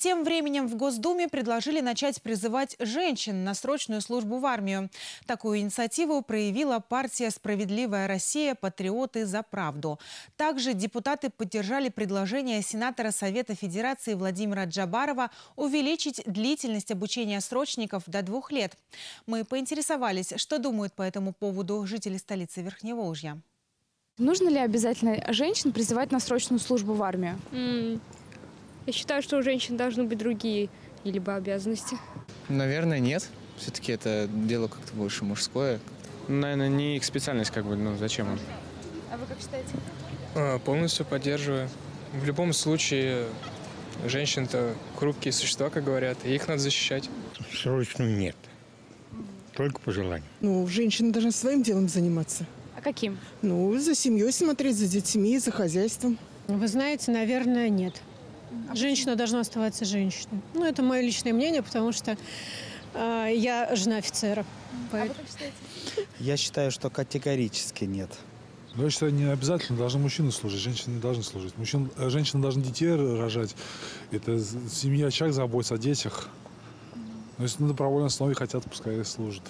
Тем временем в Госдуме предложили начать призывать женщин на срочную службу в армию. Такую инициативу проявила партия «Справедливая Россия. Патриоты за правду». Также депутаты поддержали предложение сенатора Совета Федерации Владимира Джабарова увеличить длительность обучения срочников до двух лет. Мы поинтересовались, что думают по этому поводу жители столицы Верхневолжья. Нужно ли обязательно женщин призывать на срочную службу в армию? Я считаю, что у женщин должны быть другие либо обязанности. Наверное, нет. Все-таки это дело как-то больше мужское. Наверное, не их специальность, как бы, ну зачем им? А вы как считаете? А, Полностью поддерживаю. В любом случае, женщин-то хрупкие существа, как говорят, и их надо защищать. Срочную нет. Только по желанию. Ну, женщина должна своим делом заниматься. А каким? Ну, за семьей смотреть, за детьми, за хозяйством. Вы знаете, наверное, нет. Женщина должна оставаться женщиной. Ну, это мое личное мнение, потому что э, я жена офицера. Поэтому- Я считаю, что категорически нет. Но я считаю, не обязательно должны мужчины служить, женщины не должны служить. Мужчин, э, женщины должны детей рожать. Это семья, человек заботится о детях. Но если на добровольной основе хотят, пускай служат.